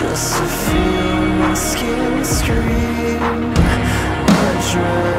Just to feel my skin scream I dread